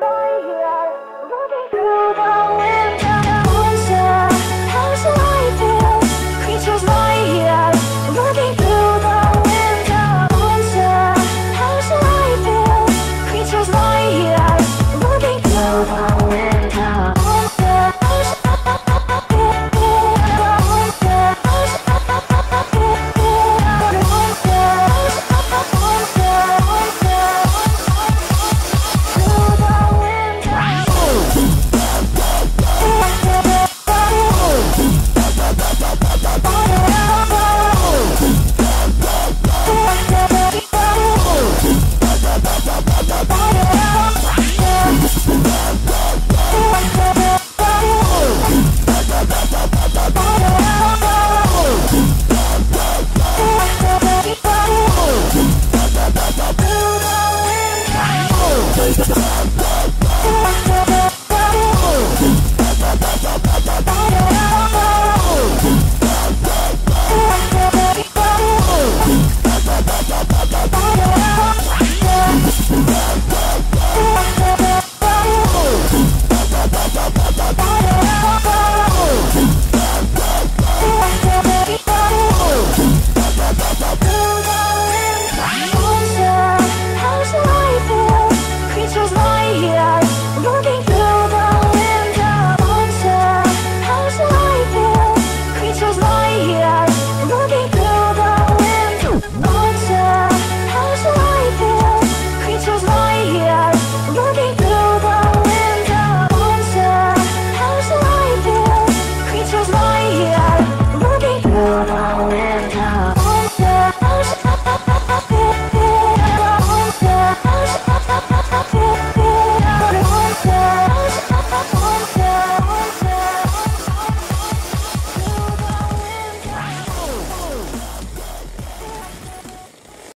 boy you are, moving through the Bye.